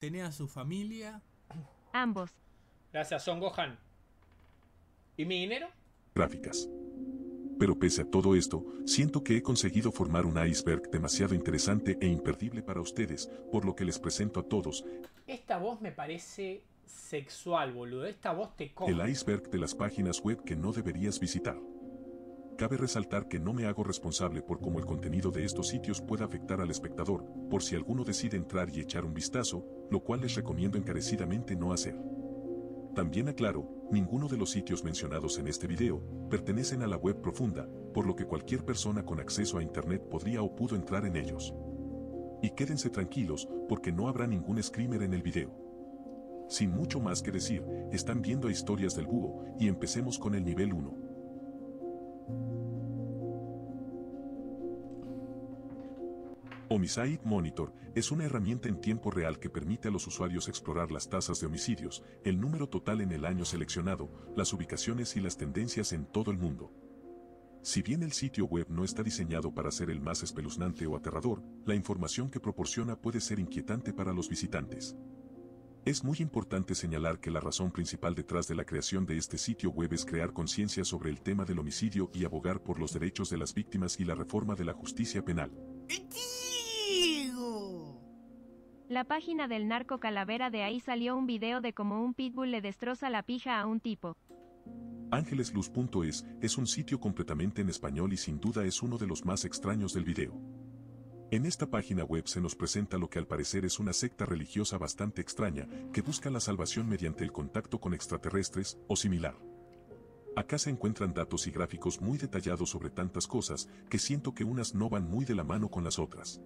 ¿Tenés a su familia? Ambos. Gracias, Son Gohan. ¿Y mi dinero? Gráficas. Pero pese a todo esto, siento que he conseguido formar un iceberg demasiado interesante e imperdible para ustedes, por lo que les presento a todos Esta voz me parece sexual, boludo. Esta voz te come. el iceberg de las páginas web que no deberías visitar. Cabe resaltar que no me hago responsable por cómo el contenido de estos sitios pueda afectar al espectador, por si alguno decide entrar y echar un vistazo, lo cual les recomiendo encarecidamente no hacer. También aclaro, ninguno de los sitios mencionados en este video pertenecen a la web profunda, por lo que cualquier persona con acceso a Internet podría o pudo entrar en ellos. Y quédense tranquilos, porque no habrá ningún screamer en el video. Sin mucho más que decir, están viendo a historias del búho, y empecemos con el nivel 1. Homicide Monitor es una herramienta en tiempo real que permite a los usuarios explorar las tasas de homicidios, el número total en el año seleccionado, las ubicaciones y las tendencias en todo el mundo. Si bien el sitio web no está diseñado para ser el más espeluznante o aterrador, la información que proporciona puede ser inquietante para los visitantes. Es muy importante señalar que la razón principal detrás de la creación de este sitio web es crear conciencia sobre el tema del homicidio y abogar por los derechos de las víctimas y la reforma de la justicia penal. La página del narco calavera de ahí salió un video de cómo un pitbull le destroza la pija a un tipo. Ángelesluz.es es un sitio completamente en español y sin duda es uno de los más extraños del video. En esta página web se nos presenta lo que al parecer es una secta religiosa bastante extraña que busca la salvación mediante el contacto con extraterrestres o similar. Acá se encuentran datos y gráficos muy detallados sobre tantas cosas que siento que unas no van muy de la mano con las otras.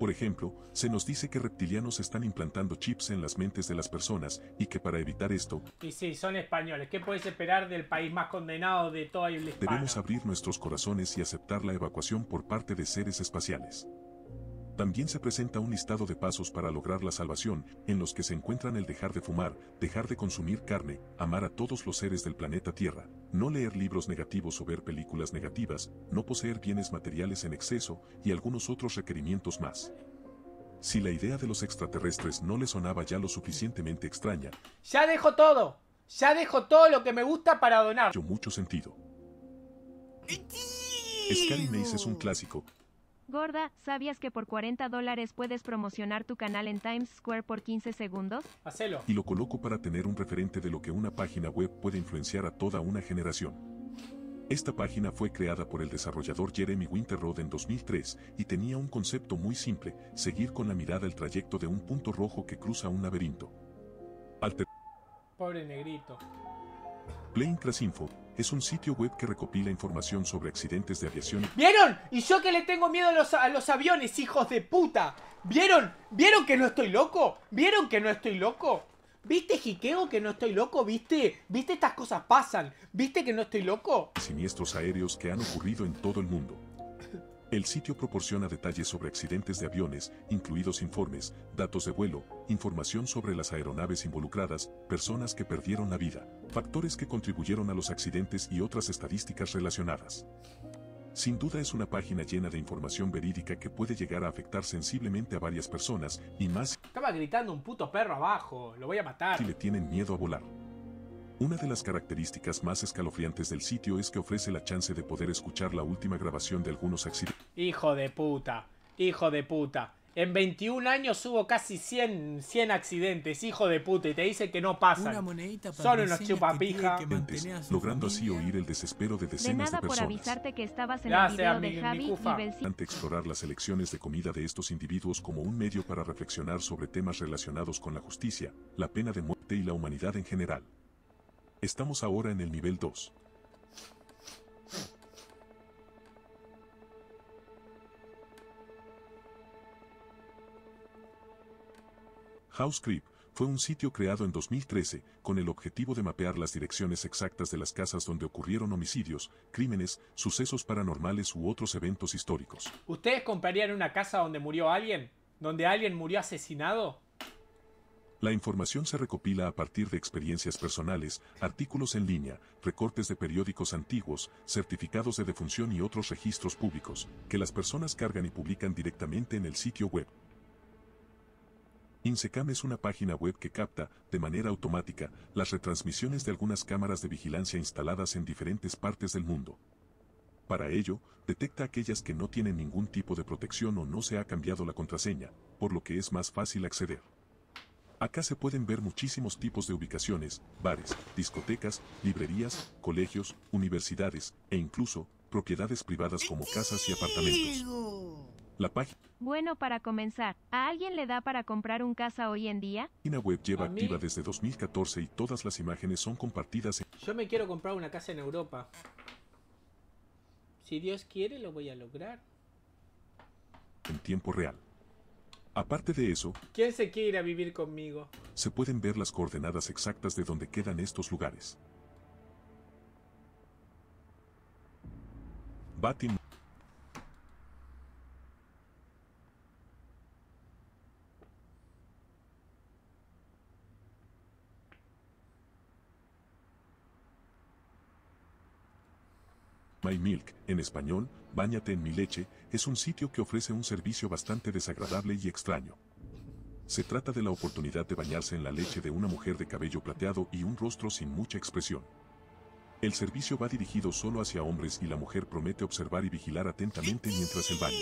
Por ejemplo, se nos dice que reptilianos están implantando chips en las mentes de las personas y que para evitar esto, Y sí, son españoles. ¿Qué puedes esperar del país más condenado de hispano? debemos abrir nuestros corazones y aceptar la evacuación por parte de seres espaciales. También se presenta un listado de pasos para lograr la salvación, en los que se encuentran el dejar de fumar, dejar de consumir carne, amar a todos los seres del planeta Tierra, no leer libros negativos o ver películas negativas, no poseer bienes materiales en exceso y algunos otros requerimientos más. Si la idea de los extraterrestres no le sonaba ya lo suficientemente extraña, Ya dejo todo. Ya dejo todo lo que me gusta para donar. yo mucho sentido. Scary Maze es un clásico, Gorda, ¿sabías que por 40 dólares puedes promocionar tu canal en Times Square por 15 segundos? Hacelo. y lo coloco para tener un referente de lo que una página web puede influenciar a toda una generación. Esta página fue creada por el desarrollador Jeremy Winterrod en 2003 y tenía un concepto muy simple, seguir con la mirada el trayecto de un punto rojo que cruza un laberinto. Alter Pobre negrito. Plane Crash Info es un sitio web que recopila información sobre accidentes de aviación ¿Vieron? Y yo que le tengo miedo a los, a los aviones, hijos de puta. ¿Vieron? ¿Vieron que no estoy loco? ¿Vieron que no estoy loco? ¿Viste, Jiqueo, que no estoy loco? ¿Viste? ¿Viste estas cosas pasan? ¿Viste que no estoy loco? siniestros aéreos que han ocurrido en todo el mundo. El sitio proporciona detalles sobre accidentes de aviones, incluidos informes, datos de vuelo, información sobre las aeronaves involucradas, personas que perdieron la vida, factores que contribuyeron a los accidentes y otras estadísticas relacionadas. Sin duda es una página llena de información verídica que puede llegar a afectar sensiblemente a varias personas y más Estaba gritando un puto perro abajo. Lo voy a matar. si le tienen miedo a volar. Una de las características más escalofriantes del sitio es que ofrece la chance de poder escuchar la última grabación de algunos accidentes. Hijo de puta. Hijo de puta. En 21 años hubo casi 100, 100 accidentes, hijo de puta, y te dice que no Una pasan. monedita para Son reseñas unos que chupapija. que su logrando así oír el desespero de De decenas de, nada por personas. avisarte que estabas en Gracias, el video mi- de Javi ci- Ante explorar las elecciones de comida de estos individuos como un medio para reflexionar sobre temas relacionados con la justicia, la pena de muerte y la humanidad en general. Estamos ahora en el nivel 2. House Creep fue un sitio creado en 2013 con el objetivo de mapear las direcciones exactas de las casas donde ocurrieron homicidios, crímenes, sucesos paranormales u otros eventos históricos. ¿Ustedes comprarían una casa donde murió alguien? ¿Donde alguien murió asesinado? La información se recopila a partir de experiencias personales, artículos en línea, recortes de periódicos antiguos, certificados de defunción y otros registros públicos, que las personas cargan y publican directamente en el sitio web. Insecam es una página web que capta, de manera automática, las retransmisiones de algunas cámaras de vigilancia instaladas en diferentes partes del mundo. Para ello, detecta aquellas que no tienen ningún tipo de protección o no se ha cambiado la contraseña, por lo que es más fácil acceder. Acá se pueden ver muchísimos tipos de ubicaciones, bares, discotecas, librerías, colegios, universidades e incluso propiedades privadas como casas y apartamentos. La página Bueno, para comenzar, ¿a alguien le da para comprar un casa hoy en día? web lleva activa desde 2014 y todas las imágenes son compartidas en Yo me quiero comprar una casa en Europa. Si Dios quiere, lo voy a lograr. en tiempo real. Aparte de eso, ¿Quién se quiere ir a vivir conmigo? se pueden ver las coordenadas exactas de donde quedan estos lugares. Batin Milk, en español, Báñate en mi leche, es un sitio que ofrece un servicio bastante desagradable y extraño. Se trata de la oportunidad de bañarse en la leche de una mujer de cabello plateado y un rostro sin mucha expresión. El servicio va dirigido solo hacia hombres y la mujer promete observar y vigilar atentamente mientras el baño.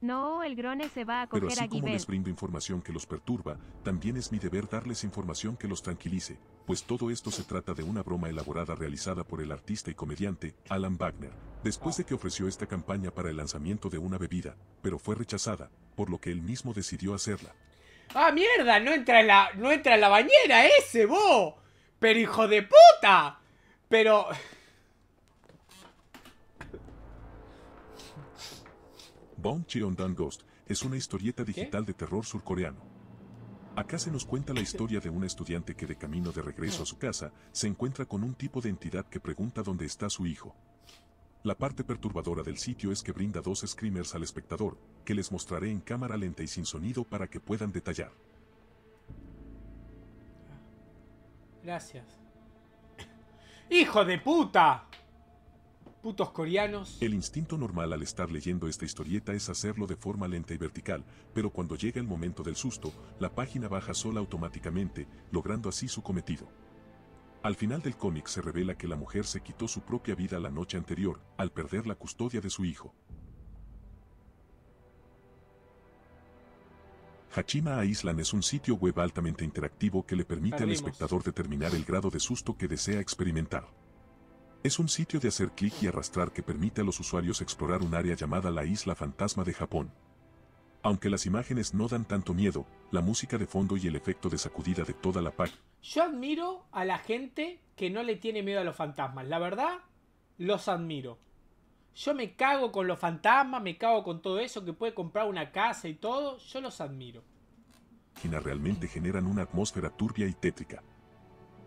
No, el grone se va a Pero coger así a como les brindo información que los perturba, también es mi deber darles información que los tranquilice, pues todo esto se trata de una broma elaborada realizada por el artista y comediante Alan Wagner, después de que ofreció esta campaña para el lanzamiento de una bebida, pero fue rechazada, por lo que él mismo decidió hacerla. ¡Ah, mierda! No entra en la, no entra en la bañera ese, vos. Pero hijo de puta. Pero... Bong Cheon-dan Ghost es una historieta digital de terror surcoreano. Acá se nos cuenta la historia de un estudiante que de camino de regreso a su casa se encuentra con un tipo de entidad que pregunta dónde está su hijo. La parte perturbadora del sitio es que brinda dos screamers al espectador, que les mostraré en cámara lenta y sin sonido para que puedan detallar. Gracias. ¡Hijo de puta! Putos coreanos. El instinto normal al estar leyendo esta historieta es hacerlo de forma lenta y vertical, pero cuando llega el momento del susto, la página baja sola automáticamente, logrando así su cometido. Al final del cómic se revela que la mujer se quitó su propia vida la noche anterior, al perder la custodia de su hijo. Hachima Island es un sitio web altamente interactivo que le permite al espectador determinar el grado de susto que desea experimentar. Es un sitio de hacer clic y arrastrar que permite a los usuarios explorar un área llamada la Isla Fantasma de Japón. Aunque las imágenes no dan tanto miedo, la música de fondo y el efecto de sacudida de toda la página Yo admiro a la gente que no le tiene miedo a los fantasmas. La verdad, los admiro. Yo me cago con los fantasmas, me cago con todo eso, que puede comprar una casa y todo. Yo los admiro. realmente generan una atmósfera turbia y tétrica.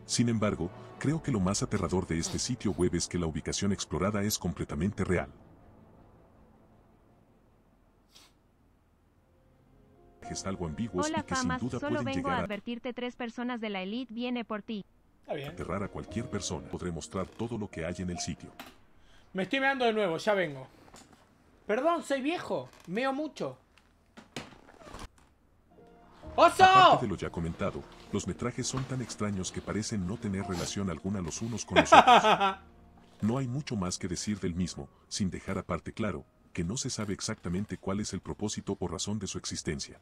Sin embargo, creo que lo más aterrador de este sitio web es que la ubicación explorada es completamente real. Es algo ambiguos Hola y que sin famas, duda solo pueden vengo a llegar a advertirte tres personas de la elite viene por ti. Está bien. aterrar a cualquier persona. Podré mostrar todo lo que hay en el sitio. Me estoy meando de nuevo, ya vengo. Perdón, soy viejo. Meo mucho. Aparte ¡Oso! de lo ya comentado, los metrajes son tan extraños que parecen no tener relación alguna los unos con los otros. No hay mucho más que decir del mismo, sin dejar aparte claro, que no se sabe exactamente cuál es el propósito o razón de su existencia.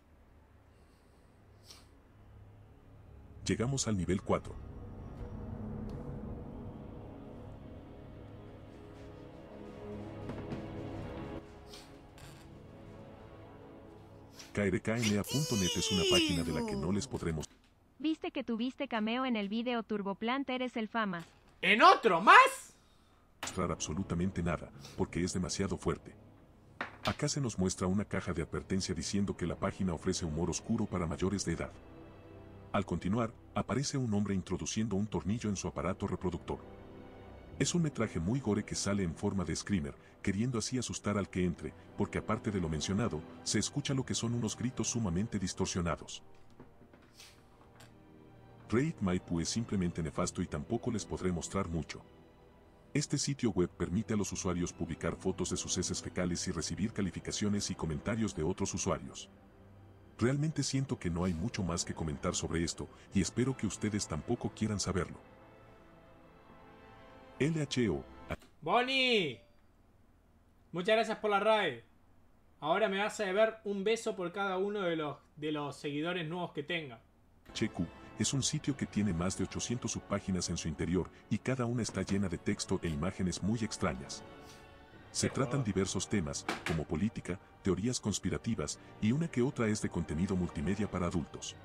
Llegamos al nivel 4. KRKNA.net es una página de la que no les podremos Viste que tuviste cameo en el video Turboplant eres el famas. ¿En otro más? mostrar absolutamente nada, porque es demasiado fuerte. Acá se nos muestra una caja de advertencia diciendo que la página ofrece humor oscuro para mayores de edad. Al continuar, aparece un hombre introduciendo un tornillo en su aparato reproductor. Es un metraje muy gore que sale en forma de screamer, queriendo así asustar al que entre, porque aparte de lo mencionado, se escucha lo que son unos gritos sumamente distorsionados. Raid Maipu es simplemente nefasto y tampoco les podré mostrar mucho. Este sitio web permite a los usuarios publicar fotos de sus heces fecales y recibir calificaciones y comentarios de otros usuarios. Realmente siento que no hay mucho más que comentar sobre esto, y espero que ustedes tampoco quieran saberlo. LHO, ¡Bonnie! Muchas gracias por la RAE. Ahora me vas a deber un beso por cada uno de los, de los seguidores nuevos que tenga. HQ, es un sitio que tiene más de 800 subpáginas en su interior y cada una está llena de texto e imágenes muy extrañas. Se tratan diversos temas, como política, teorías conspirativas, y una que otra es de contenido multimedia para adultos.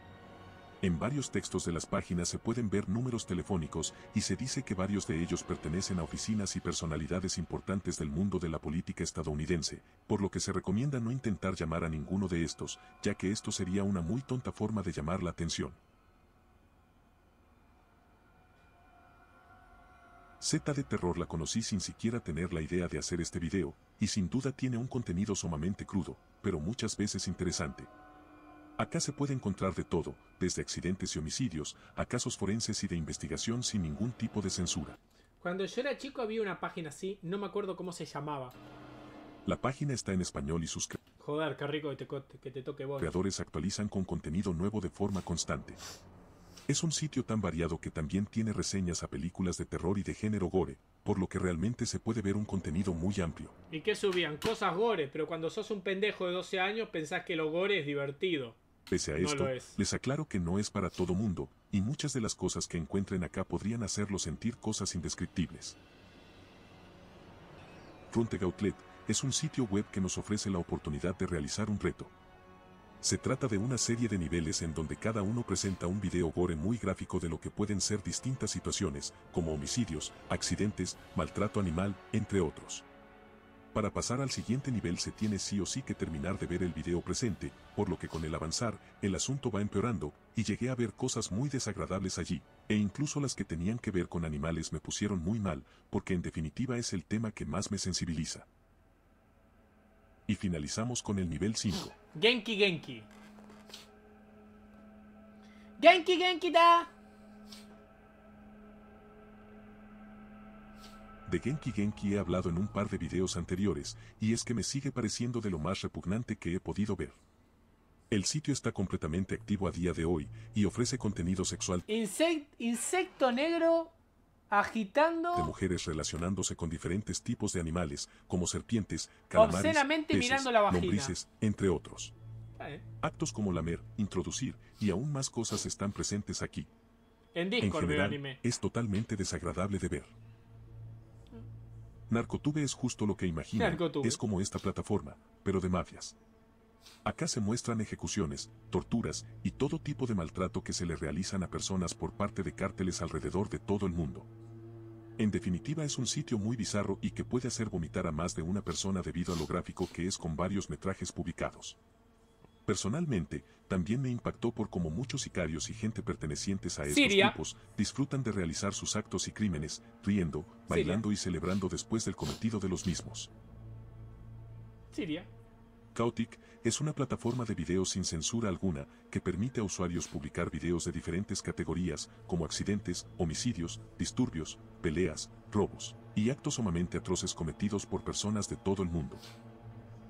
En varios textos de las páginas se pueden ver números telefónicos y se dice que varios de ellos pertenecen a oficinas y personalidades importantes del mundo de la política estadounidense, por lo que se recomienda no intentar llamar a ninguno de estos, ya que esto sería una muy tonta forma de llamar la atención. Z de Terror la conocí sin siquiera tener la idea de hacer este video, y sin duda tiene un contenido sumamente crudo, pero muchas veces interesante. Acá se puede encontrar de todo, desde accidentes y homicidios, a casos forenses y de investigación sin ningún tipo de censura. Cuando yo era chico había una página así, no me acuerdo cómo se llamaba. La página está en español y sus Joder, qué rico que te, co- que te toque creadores actualizan con contenido nuevo de forma constante. Es un sitio tan variado que también tiene reseñas a películas de terror y de género gore, por lo que realmente se puede ver un contenido muy amplio. ¿Y qué subían? Cosas gore, pero cuando sos un pendejo de 12 años pensás que lo gore es divertido. Pese a No esto, es. les aclaro que no es para todo mundo, y muchas de las cosas que encuentren acá podrían hacerlo sentir cosas indescriptibles. Fronteg Outlet es un sitio web que nos ofrece la oportunidad de realizar un reto. Se trata de una serie de niveles en donde cada uno presenta un video gore muy gráfico de lo que pueden ser distintas situaciones, como homicidios, accidentes, maltrato animal, entre otros. Para pasar al siguiente nivel se tiene sí o sí que terminar de ver el video presente, por lo que con el avanzar, el asunto va empeorando, y llegué a ver cosas muy desagradables allí, e incluso las que tenían que ver con animales me pusieron muy mal, porque en definitiva es el tema que más me sensibiliza. Y finalizamos con el nivel 5. Genki Genki. Genki Genki da. De Genki Genki he hablado en un par de videos anteriores, y es que me sigue pareciendo de lo más repugnante que he podido ver. El sitio está completamente activo a día de hoy, y ofrece contenido sexual Insect- insecto negro agitando. de mujeres relacionándose con diferentes tipos de animales, como serpientes, calamares, Obscenamente peces, mirando la vagina. lombrices, entre otros. Eh, Actos como lamer, introducir, y aún más cosas están presentes aquí. En Discord general, anime. es totalmente desagradable de ver. Narcotube es justo lo que Narcotube. es como esta plataforma, pero de mafias. Acá se muestran ejecuciones, torturas y todo tipo de maltrato que se le realizan a personas por parte de cárteles alrededor de todo el mundo. En definitiva es un sitio muy bizarro y que puede hacer vomitar a más de una persona debido a lo gráfico que es con varios metrajes publicados. Personalmente, también me impactó por cómo muchos sicarios y gente pertenecientes a estos Siria. grupos disfrutan de realizar sus actos y crímenes, riendo, bailando y celebrando después del cometido de los mismos. Siria. Kautik es una plataforma de videos sin censura alguna que permite a usuarios publicar videos de diferentes categorías como accidentes, homicidios, disturbios, peleas, robos y actos sumamente atroces cometidos por personas de todo el mundo.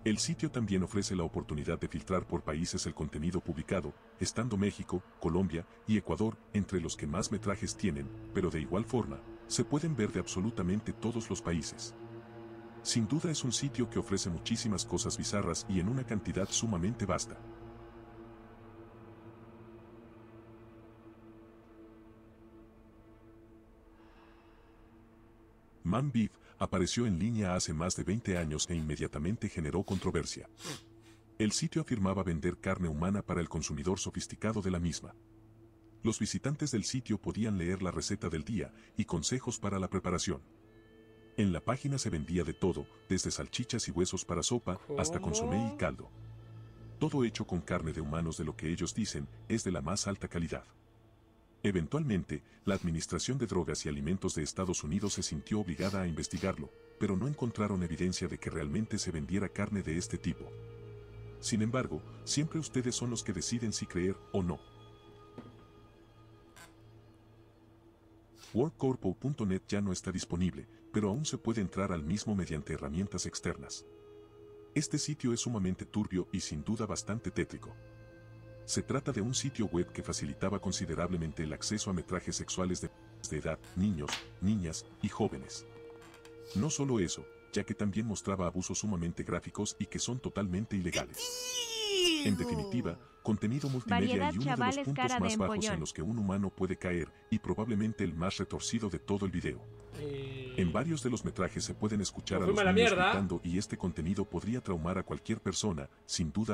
El sitio también ofrece la oportunidad de filtrar por países el contenido publicado, estando México, Colombia y Ecuador entre los que más metrajes tienen, pero de igual forma, se pueden ver de absolutamente todos los países. Sin duda es un sitio que ofrece muchísimas cosas bizarras y en una cantidad sumamente vasta. Man Beef apareció en línea hace más de 20 años e inmediatamente generó controversia. El sitio afirmaba vender carne humana para el consumidor sofisticado de la misma. Los visitantes del sitio podían leer la receta del día y consejos para la preparación. En la página se vendía de todo, desde salchichas y huesos para sopa hasta consomé y caldo. Todo hecho con carne de humanos de lo que ellos dicen es de la más alta calidad. Eventualmente, la Administración de Drogas y Alimentos de Estados Unidos se sintió obligada a investigarlo, pero no encontraron evidencia de que realmente se vendiera carne de este tipo. Sin embargo, siempre ustedes son los que deciden si creer o no. WorkCorpo.net ya no está disponible, pero aún se puede entrar al mismo mediante herramientas externas. Este sitio es sumamente turbio y sin duda bastante tétrico. Se trata de un sitio web que facilitaba considerablemente el acceso a metrajes sexuales de de edad, niños, niñas y jóvenes. No solo eso, ya que también mostraba abusos sumamente gráficos y que son totalmente ilegales. En definitiva, contenido multimedia y uno de los puntos más bajos en los que un humano puede caer, y probablemente el más retorcido de todo el video. En varios de los metrajes se pueden escuchar a los niños mierda. gritando y este contenido podría traumar a cualquier persona, sin duda